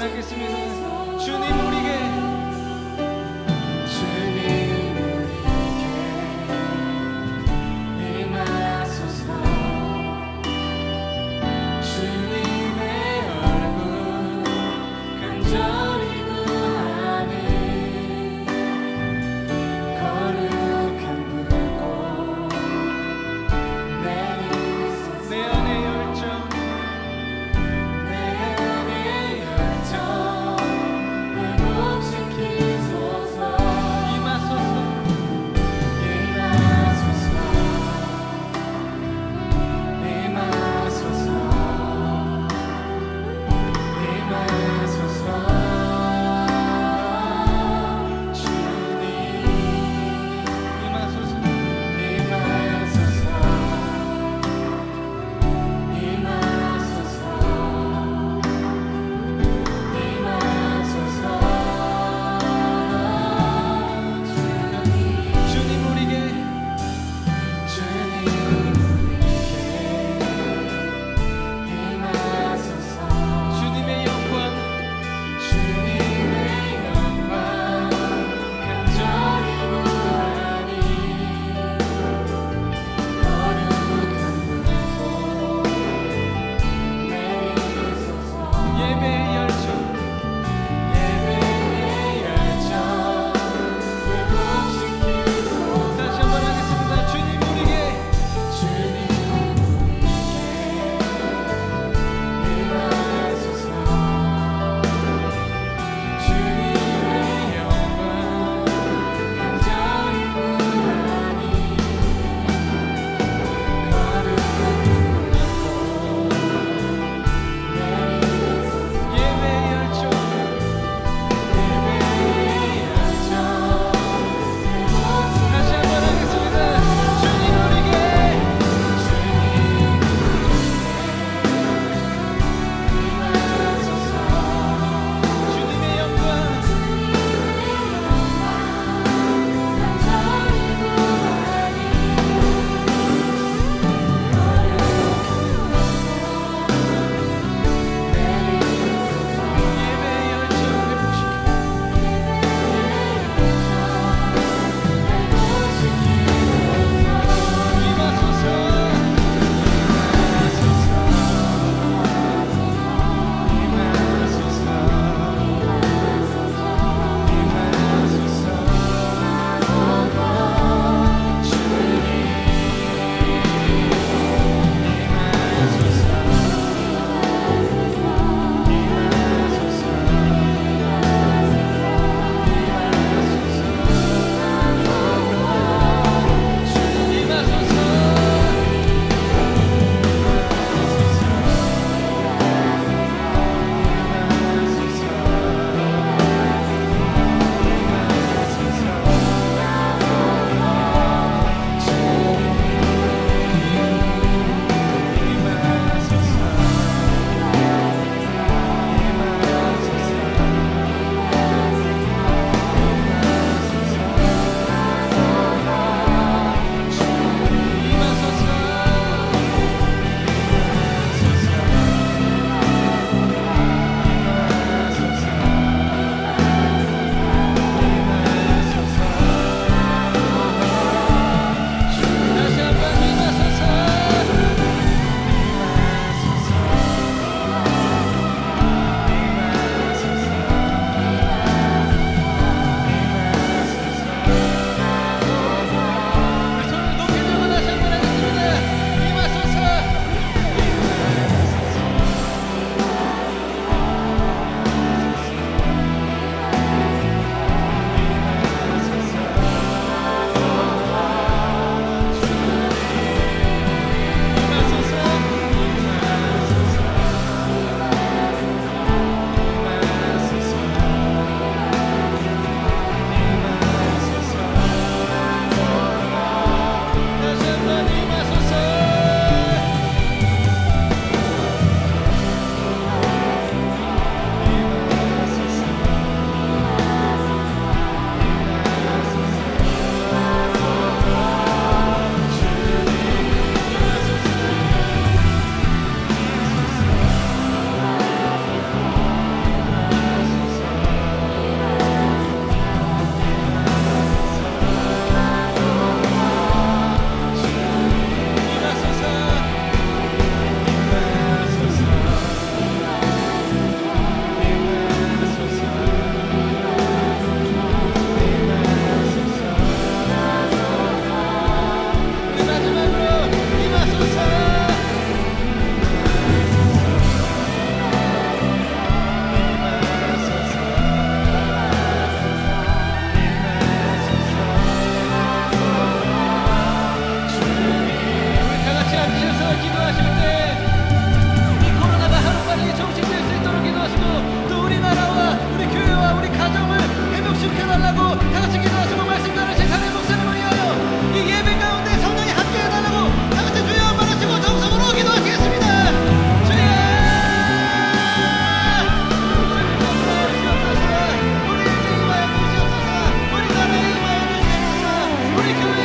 나겠습니다. 주님 우리에게 Africa!